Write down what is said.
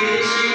You.